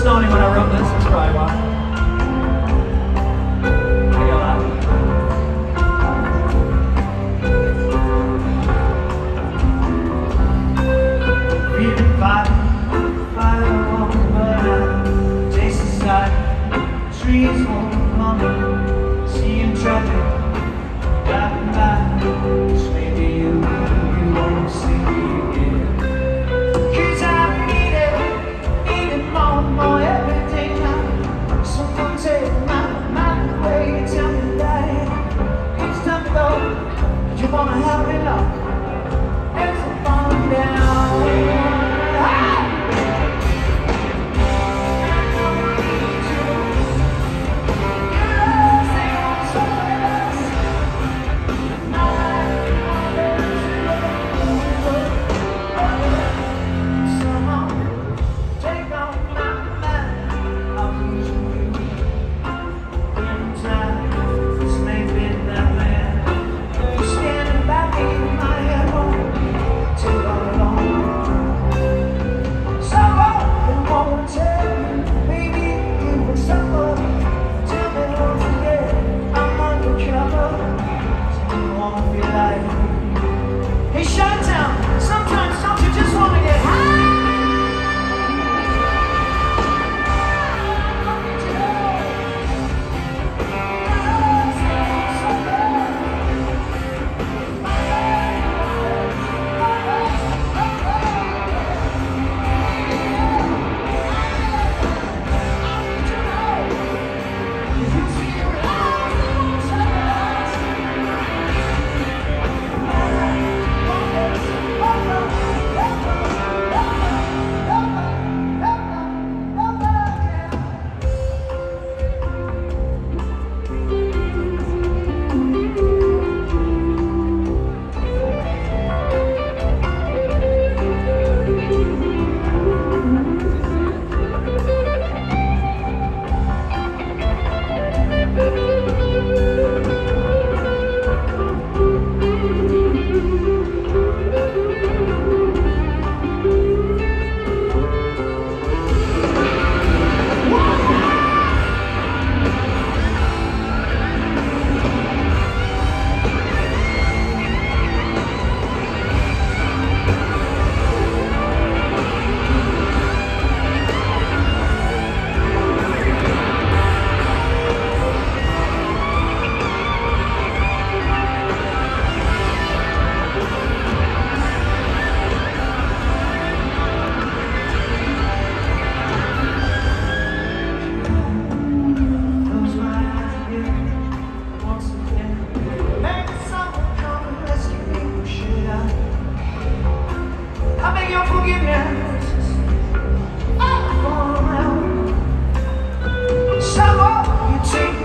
stony when I wrote this, that's probably why. Someone